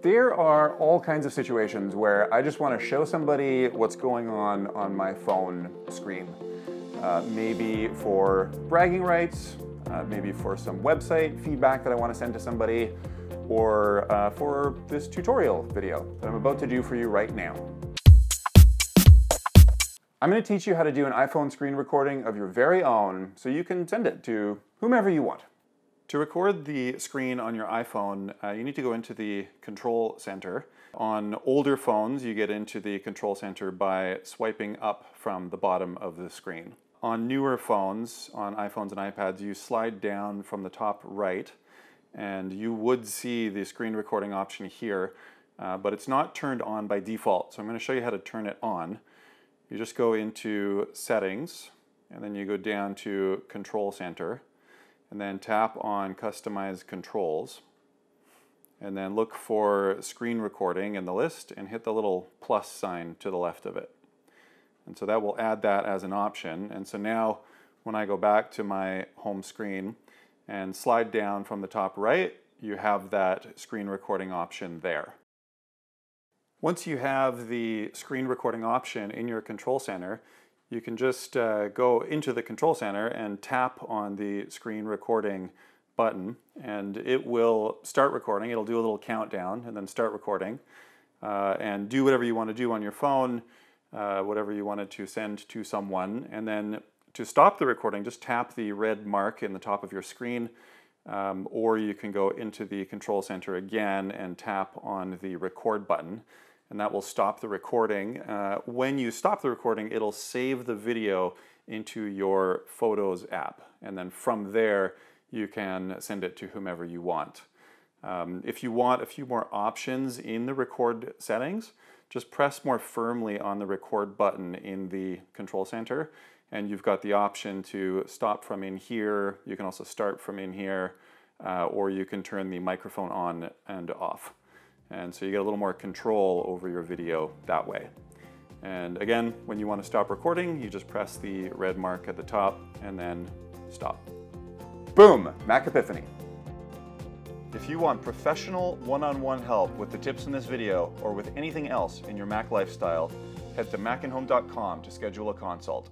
There are all kinds of situations where I just want to show somebody what's going on on my phone screen. Uh, maybe for bragging rights, uh, maybe for some website feedback that I want to send to somebody, or uh, for this tutorial video that I'm about to do for you right now. I'm going to teach you how to do an iPhone screen recording of your very own so you can send it to whomever you want. To record the screen on your iPhone, uh, you need to go into the control center. On older phones, you get into the control center by swiping up from the bottom of the screen. On newer phones, on iPhones and iPads, you slide down from the top right and you would see the screen recording option here, uh, but it's not turned on by default. So I'm going to show you how to turn it on. You just go into settings and then you go down to control center and then tap on customize controls and then look for screen recording in the list and hit the little plus sign to the left of it. And so that will add that as an option. And so now when I go back to my home screen and slide down from the top right, you have that screen recording option there. Once you have the screen recording option in your control center, you can just uh, go into the control center and tap on the screen recording button and it will start recording. It'll do a little countdown and then start recording uh, and do whatever you want to do on your phone, uh, whatever you wanted to send to someone. And then to stop the recording, just tap the red mark in the top of your screen um, or you can go into the control center again and tap on the record button and that will stop the recording. Uh, when you stop the recording, it'll save the video into your Photos app, and then from there, you can send it to whomever you want. Um, if you want a few more options in the record settings, just press more firmly on the record button in the control center, and you've got the option to stop from in here. You can also start from in here, uh, or you can turn the microphone on and off. And so you get a little more control over your video that way. And again, when you want to stop recording, you just press the red mark at the top and then stop. Boom, Mac Epiphany. If you want professional one-on-one -on -one help with the tips in this video or with anything else in your Mac lifestyle, head to macinhome.com to schedule a consult.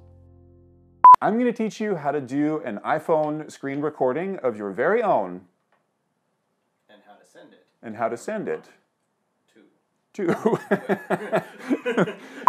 I'm going to teach you how to do an iPhone screen recording of your very own. And how to send it. And how to send it too.